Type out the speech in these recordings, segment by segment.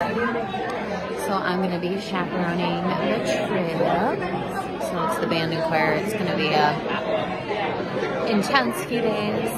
So I'm going to be chaperoning the trip. So it's the band and choir. It's going to be a intense few days.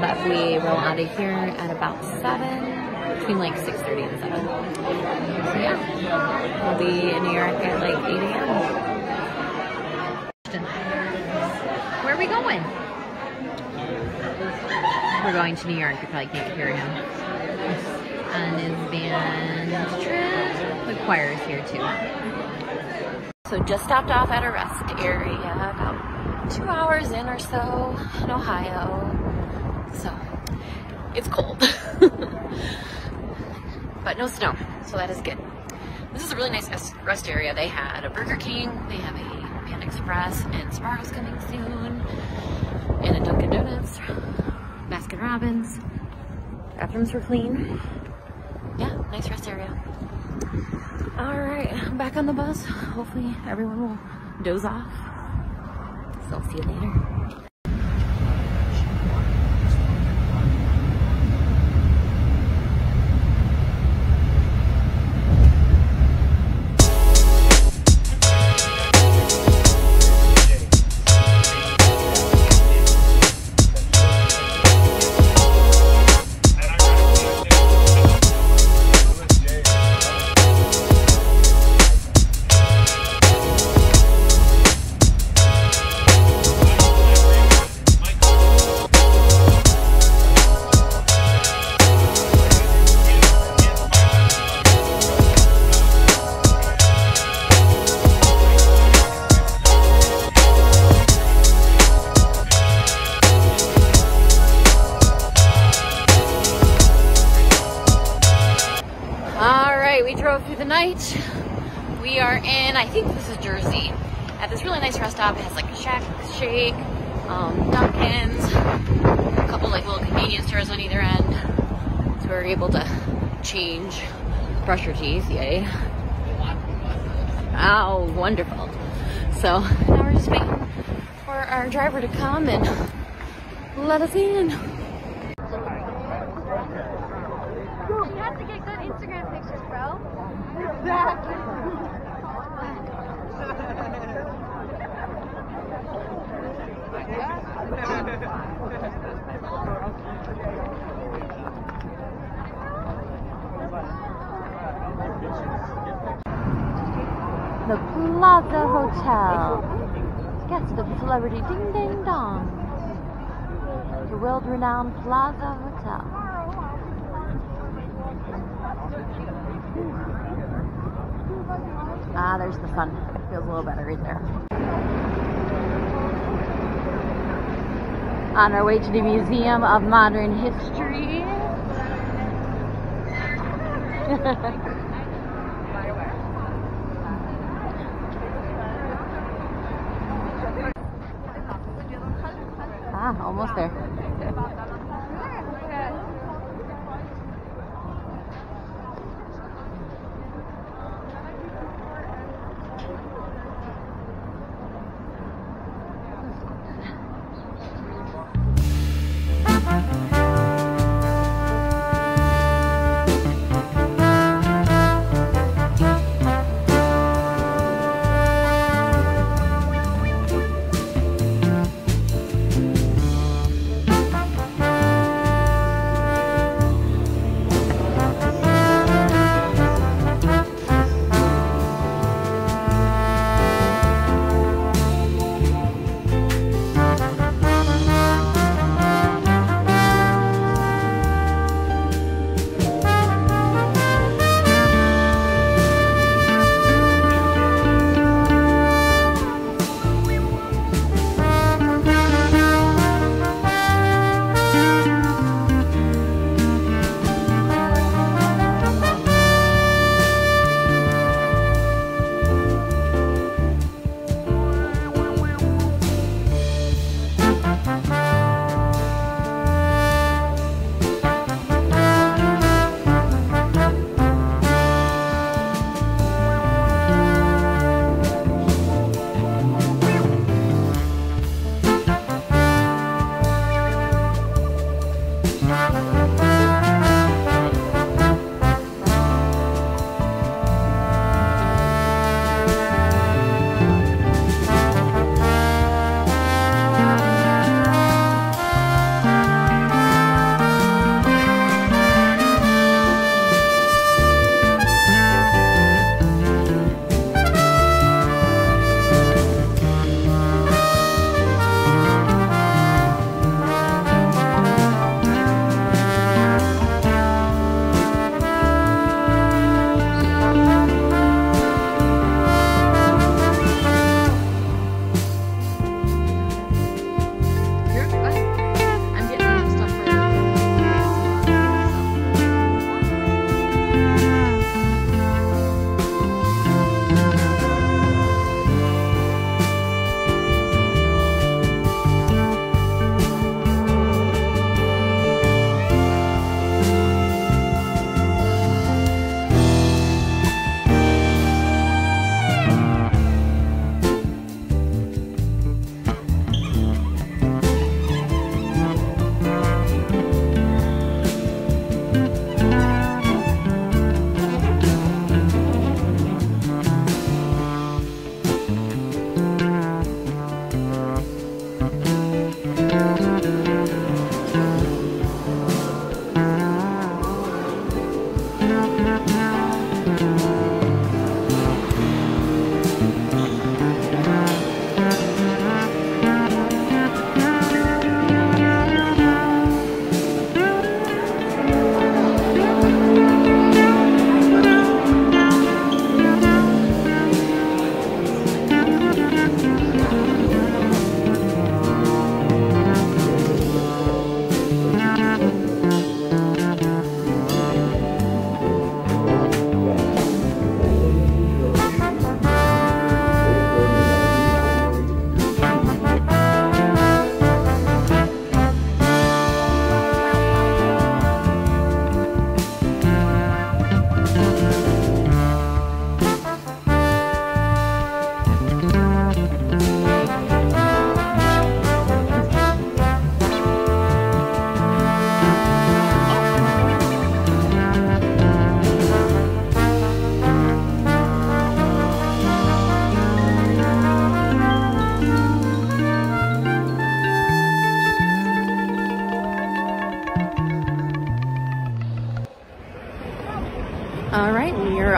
But we roll out of here at about 7, between like 6.30 and 7. So yeah, we'll be in New York at like 8 a.m. Where are we going? We're going to New York. You probably can't hear him. And his band. The choir is here too. So just stopped off at a rest area about two hours in or so in Ohio. So it's cold. but no snow, so that is good. This is a really nice rest area. They had a Burger King, they have a Pan Express, and Sbarro's coming soon, and a Dunkin' Donuts, Baskin Robbins. Bathrooms were clean. Nice rest area. All right, I'm back on the bus. Hopefully everyone will doze off. So I'll see you later. Shake, um, Dunkin's, a couple like little convenience stores on either end. So we're able to change, brush your teeth, yay. Oh, wonderful. So now we're just waiting for our driver to come and let us in. The Plaza Hotel. Guest the celebrity Ding Ding Dong. The world-renowned Plaza Hotel. Ah, there's the sun. Feels a little better right there. On our way to the Museum of Modern History. almost there.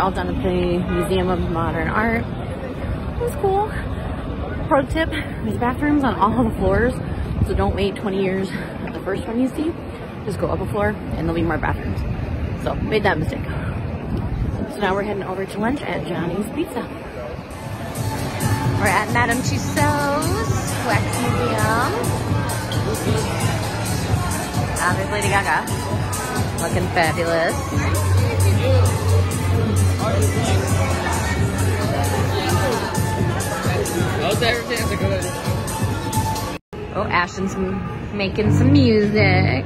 all done at the Museum of Modern Art. It was cool. Pro tip, there's bathrooms on all the floors, so don't wait 20 years at the first one you see. Just go up a floor and there'll be more bathrooms. So, made that mistake. So now we're heading over to lunch at Johnny's Pizza. We're at Madame Tussauds Wax Museum. There's Lady Gaga. Looking fabulous. Oh, Ashton's making some music.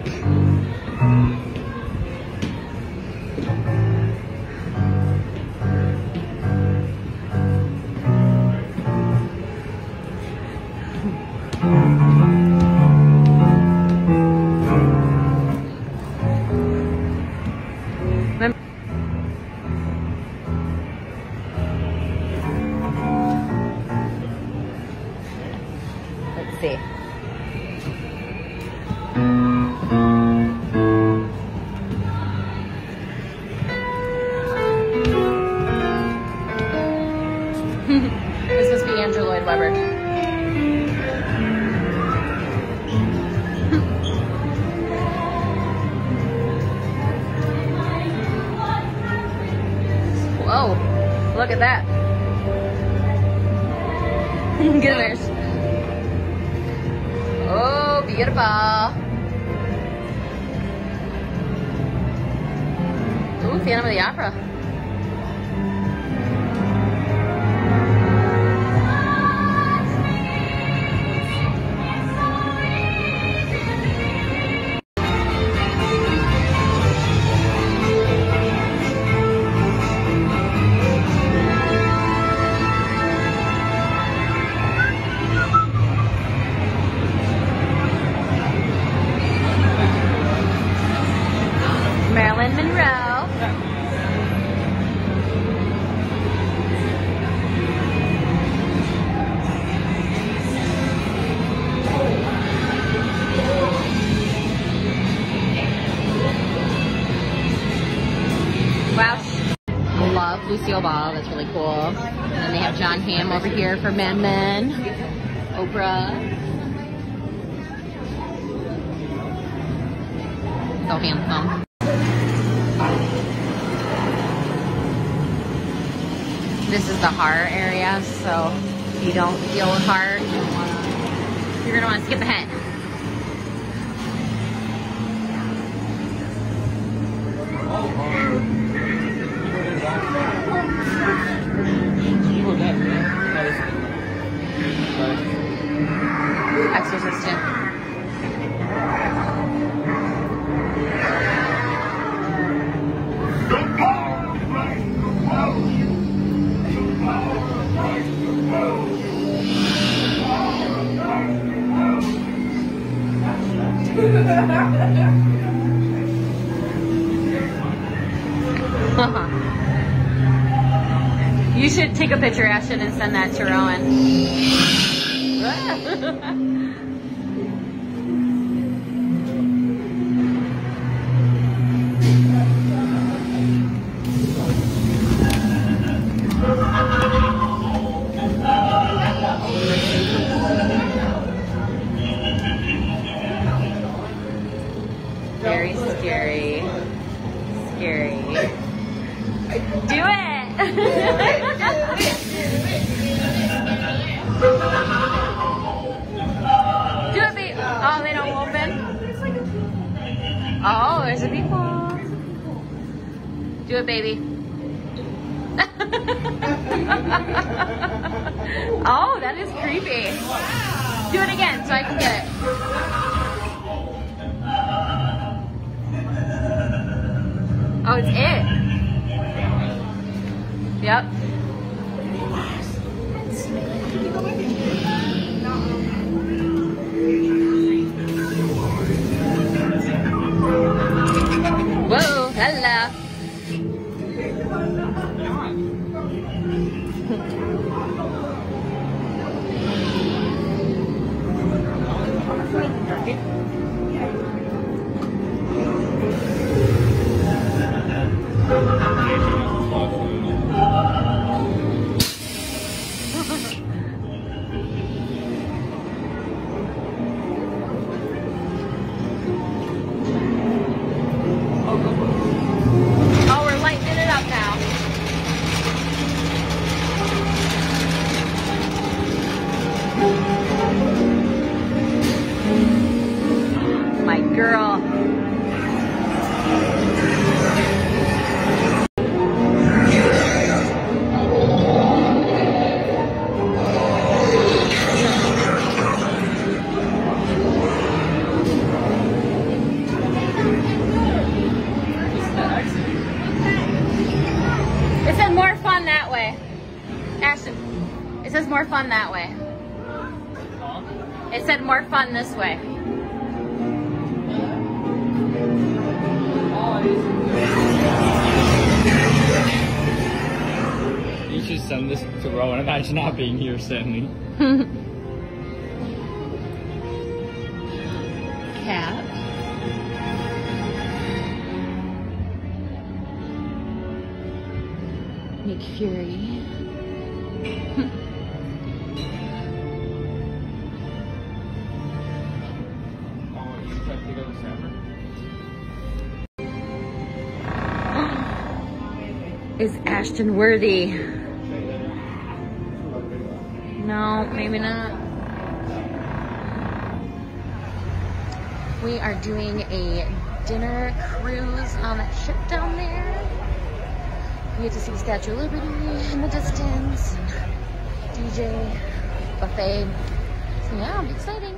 Whoa, look at that. There. Oh, beautiful. Ooh, Phantom of the Opera. Ball. That's really cool. And then they have Jon Hamm over here for Mad Men. Oprah. So handsome. This is the heart area, so if you don't deal with heart, you're gonna want to skip ahead. Exorcism. you should take a picture, Ashton, and send that to Rowan. Do it. Oh, they don't open? Oh, there's a people. Do it, baby. oh, that is creepy. Do it again so I can get it. Oh, it's it. Yep. Whoa, It said more fun that way. Ashton, it says more fun that way. It said more fun this way. You should send this to Rowan. Imagine not being here, sending. Fury. Is Ashton worthy? No, maybe not. We are doing a dinner cruise on that ship down there. We get to see Statue of Liberty in the distance, DJ, buffet. So yeah, exciting.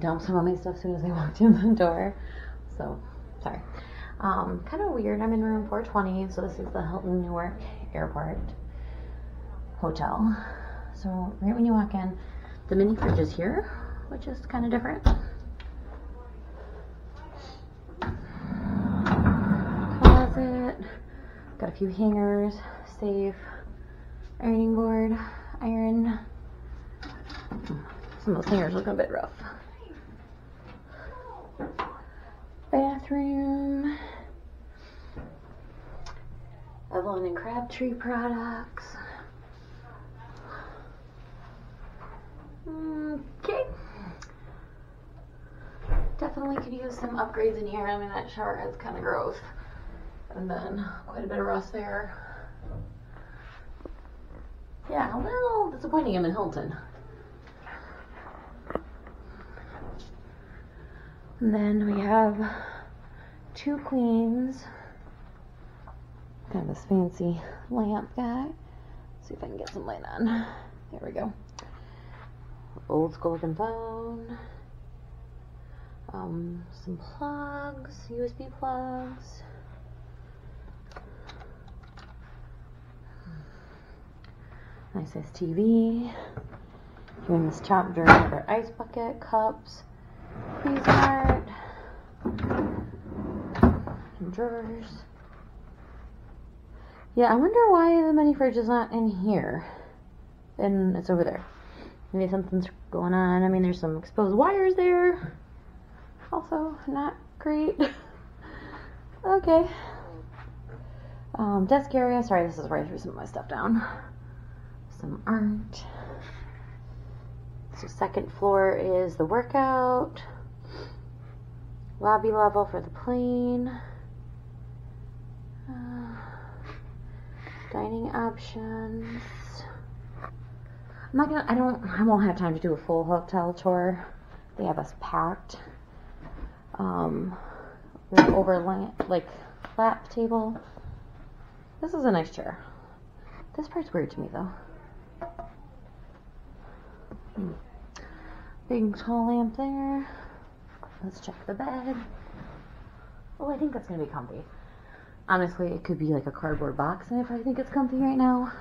Dump some of my stuff as soon as I walked in the door, so sorry. Um, kind of weird. I'm in room 420, so this is the Hilton Newark Airport Hotel. So right when you walk in, the mini fridge is here, which is kind of different. Closet, got a few hangers, safe, ironing board, iron. Some of those hangers look a bit rough. Bathroom. Evelyn and Crabtree products. Okay. Definitely could use some upgrades in here. I mean, that shower head's kind of gross. And then quite a bit of rust there. Yeah, a little disappointing in the Hilton. And then we have two queens. Got this fancy lamp guy. So see if I can get some light on. There we go. Old school looking phone. Um, some plugs, USB plugs. Nice size TV. Doing this top drawer ice bucket, cups, Cuisinart, some drawers. Yeah, I wonder why the mini fridge is not in here. And it's over there. Maybe something's going on. I mean, there's some exposed wires there. Also, not great. okay. Um, desk area. Sorry, this is where I threw some of my stuff down. Some art. So second floor is the workout. Lobby level for the plane. Uh, dining options. I'm not gonna. I don't. I won't have time to do a full hotel tour. They have us packed. Um, the overlap like lap table. This is a nice chair. This part's weird to me though. Hmm. Big tall lamp there. Let's check the bed. Oh, I think that's gonna be comfy. Honestly, it could be like a cardboard box, and if I think it's comfy right now,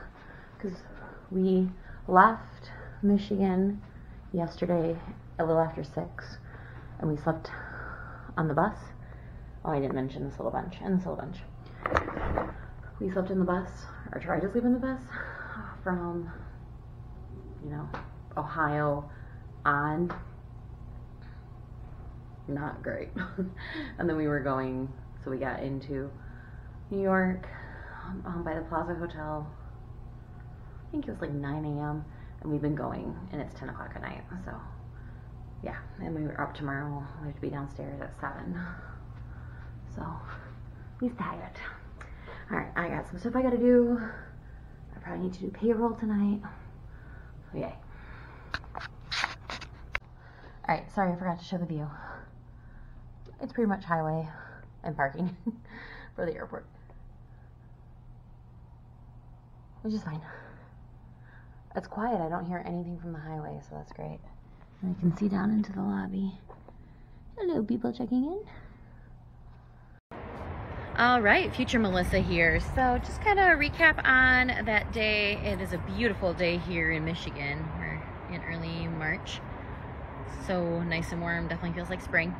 because we left Michigan yesterday a little after six, and we slept on the bus. Oh, I didn't mention this little bunch and this little bunch. We slept in the bus, or tried to sleep in the bus, from, you know, Ohio on. Not great. and then we were going, so we got into New York um, by the Plaza Hotel. I think it was like 9 a.m. and we've been going, and it's 10 o'clock at night. So, yeah, and we were up tomorrow. We have to be downstairs at 7. So, he's tired. All right, I got some stuff I got to do. I probably need to do payroll tonight. So, yay. All right, sorry I forgot to show the view. It's pretty much highway and parking for the airport. Which is fine. It's quiet. I don't hear anything from the highway, so that's great. And I can see down into the lobby. Hello, people checking in. All right, future Melissa here. So just kind of recap on that day. It is a beautiful day here in Michigan. We're in early March. So nice and warm, definitely feels like spring.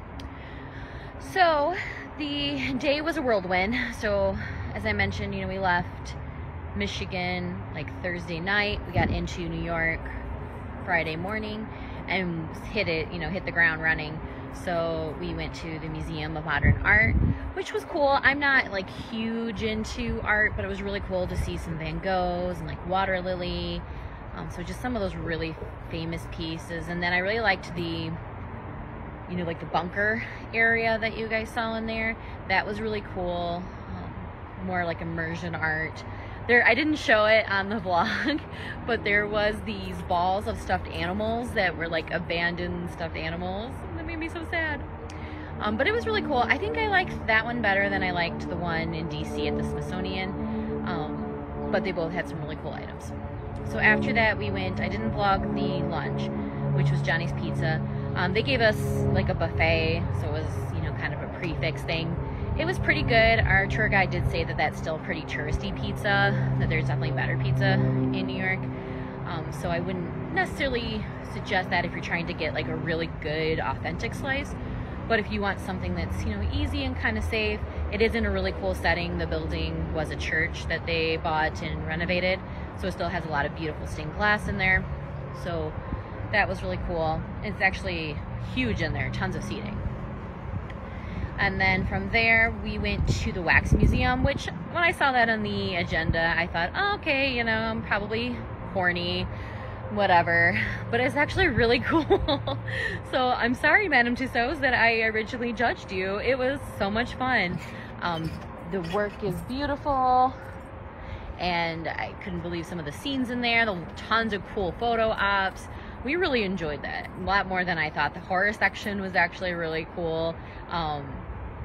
So the day was a whirlwind. So as I mentioned, you know, we left Michigan like Thursday night. We got into New York Friday morning and hit it, you know, hit the ground running. So we went to the Museum of Modern Art, which was cool. I'm not like huge into art, but it was really cool to see some Van Goghs and like Water Lily. Um, so just some of those really famous pieces. And then I really liked the, you know, like the bunker area that you guys saw in there. That was really cool. Um, more like immersion art there I didn't show it on the vlog, but there was these balls of stuffed animals that were like abandoned stuffed animals. That made me so sad. Um, but it was really cool. I think I liked that one better than I liked the one in DC at the Smithsonian. Um, but they both had some really cool items. So after that, we went, I didn't vlog the lunch, which was Johnny's Pizza. Um, they gave us like a buffet, so it was, you know, kind of a prefix thing it was pretty good. Our tour guide did say that that's still pretty touristy pizza, that there's definitely better pizza in New York. Um, so I wouldn't necessarily suggest that if you're trying to get like a really good authentic slice. But if you want something that's, you know, easy and kind of safe, it is in a really cool setting. The building was a church that they bought and renovated. So it still has a lot of beautiful stained glass in there. So that was really cool. It's actually huge in there, tons of seating. And then from there, we went to the Wax Museum, which when I saw that on the agenda, I thought, oh, okay, you know, I'm probably horny, whatever. But it's actually really cool. so I'm sorry, Madame Tussauds, that I originally judged you. It was so much fun. Um, the work is beautiful. And I couldn't believe some of the scenes in there. The tons of cool photo ops. We really enjoyed that. A lot more than I thought. The horror section was actually really cool. Um,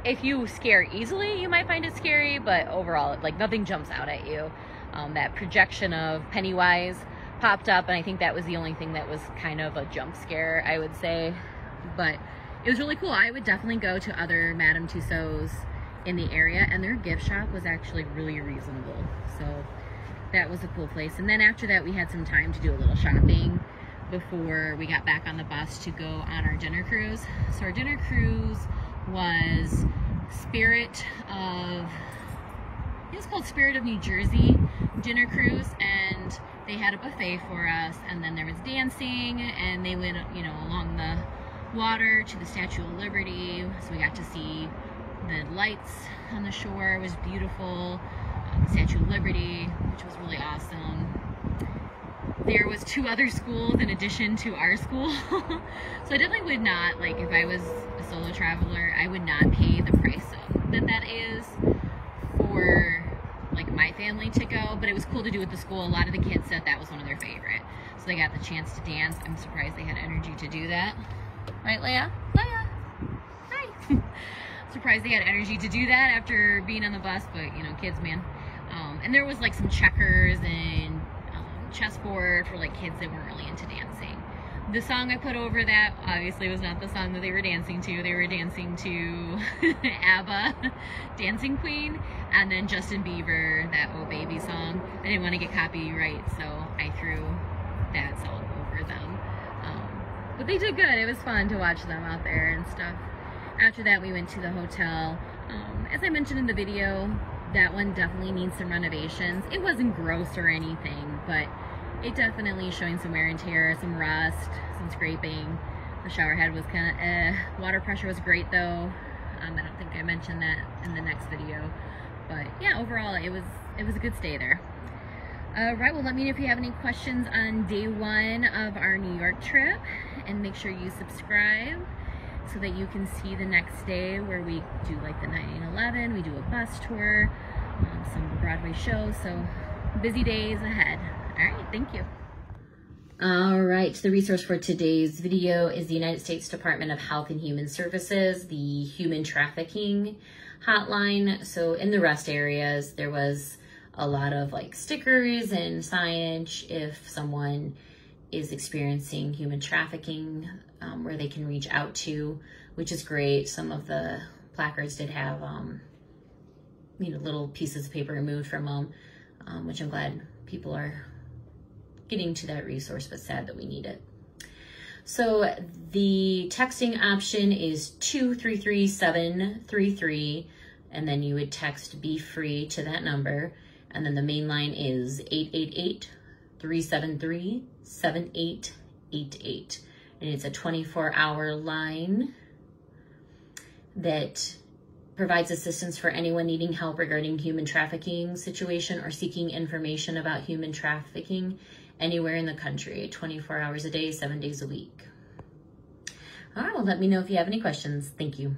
if you scare easily, you might find it scary, but overall, like nothing jumps out at you. Um, that projection of Pennywise popped up, and I think that was the only thing that was kind of a jump scare, I would say. But it was really cool. I would definitely go to other Madame Tussauds in the area, and their gift shop was actually really reasonable. So that was a cool place. And then after that, we had some time to do a little shopping before we got back on the bus to go on our dinner cruise. So our dinner cruise was Spirit of, it was called Spirit of New Jersey dinner cruise and they had a buffet for us and then there was dancing and they went, you know, along the water to the Statue of Liberty. So we got to see the lights on the shore. It was beautiful. Um, Statue of Liberty, which was really awesome there was two other schools in addition to our school. so I definitely would not, like if I was solo traveler, I would not pay the price that that is for like my family to go, but it was cool to do with the school. A lot of the kids said that was one of their favorite. So they got the chance to dance. I'm surprised they had energy to do that. Right, Leia? Leia! Hi! surprised they had energy to do that after being on the bus, but you know, kids, man. Um, and there was like some checkers and chessboard for like kids that weren't really into dancing. The song I put over that obviously was not the song that they were dancing to. They were dancing to ABBA, Dancing Queen, and then Justin Bieber, that Oh Baby song. I didn't want to get copyright, so I threw that song over them. Um, but they did good. It was fun to watch them out there and stuff. After that, we went to the hotel. Um, as I mentioned in the video, that one definitely needs some renovations. It wasn't gross or anything, but it definitely showing some wear and tear, some rust, some scraping. The shower head was kind of eh. Water pressure was great though. Um, I don't think I mentioned that in the next video. But yeah, overall it was it was a good stay there. All right, well let me know if you have any questions on day one of our New York trip and make sure you subscribe so that you can see the next day where we do like the 911, we do a bus tour, um, some Broadway shows, so busy days ahead. All right, thank you. All right, the resource for today's video is the United States Department of Health and Human Services, the human trafficking hotline. So in the rest areas, there was a lot of like stickers and signage if someone is experiencing human trafficking um, where they can reach out to, which is great. Some of the placards did have, um, you know, little pieces of paper removed from them, um, which I'm glad people are getting to that resource, but sad that we need it. So the texting option is 233733, and then you would text be free to that number. And then the main line is 888-373-7888. And it's a 24 hour line that provides assistance for anyone needing help regarding human trafficking situation or seeking information about human trafficking anywhere in the country, 24 hours a day, seven days a week. All right, well, let me know if you have any questions. Thank you.